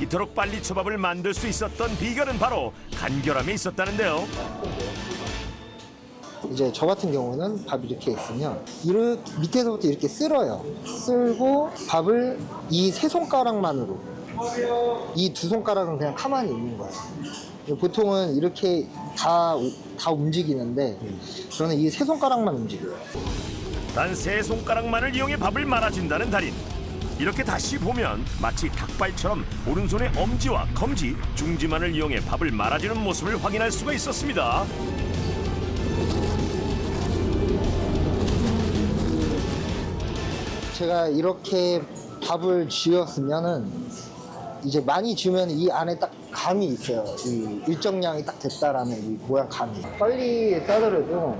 이토록 빨리 초밥을 만들 수 있었던 비결은 바로 간결함에 있었다는데요. 이제 저 같은 경우는 밥이 이렇게 있으면 이렇게 밑에서부터 이렇게 쓸어요. 쓸고 밥을 이 세 손가락만으로 이 두 손가락은 그냥 가만히 있는 거예요. 보통은 이렇게 다, 다 움직이는데 저는 이 세 손가락만 움직여요. 단 세 손가락만을 이용해 밥을 말아준다는 달인. 이렇게 다시 보면 마치 닭발처럼 오른손의 엄지와 검지, 중지만을 이용해 밥을 말아주는 모습을 확인할 수가 있었습니다. 제가 이렇게 밥을 쥐었으면은 이제 많이 쥐면 이 안에 딱 감이 있어요. 이 일정량이 딱 됐다라는 이 모양 감이. 빨리 따더라도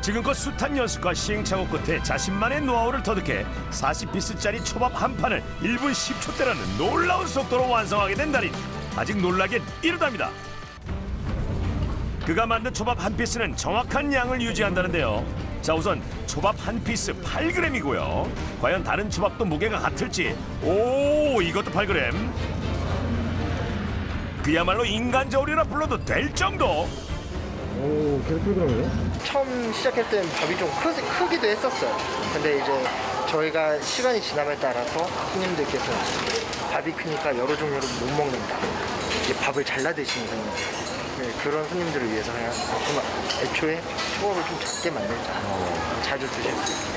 지금껏 숱한 연습과 시행착오 끝에 자신만의 노하우를 터득해 40피스짜리 초밥 한 판을 1분 10초대라는 놀라운 속도로 완성하게 된 달인. 아직 놀라긴 이르답니다. 그가 만든 초밥 한 피스는 정확한 양을 유지한다는데요. 자 우선 초밥 한 피스 8g이고요. 과연 다른 초밥도 무게가 같을지. 오 이것도 8g. 그야말로 인간 저울이라 불러도 될 정도. 오 계속 끓어요? 처음 시작할 때는 밥이 좀 크, 크기도 했었어요. 근데 이제 저희가 시간이 지남에 따라서 손님들께서 밥이 크니까 여러 종류를 못 먹는다. 이제 밥을 잘라 드시는 손님들. 네, 그런 손님들을 위해서 그냥 좀 애초에 초밥을 좀 작게 만들자. 자주 드실 수 있게.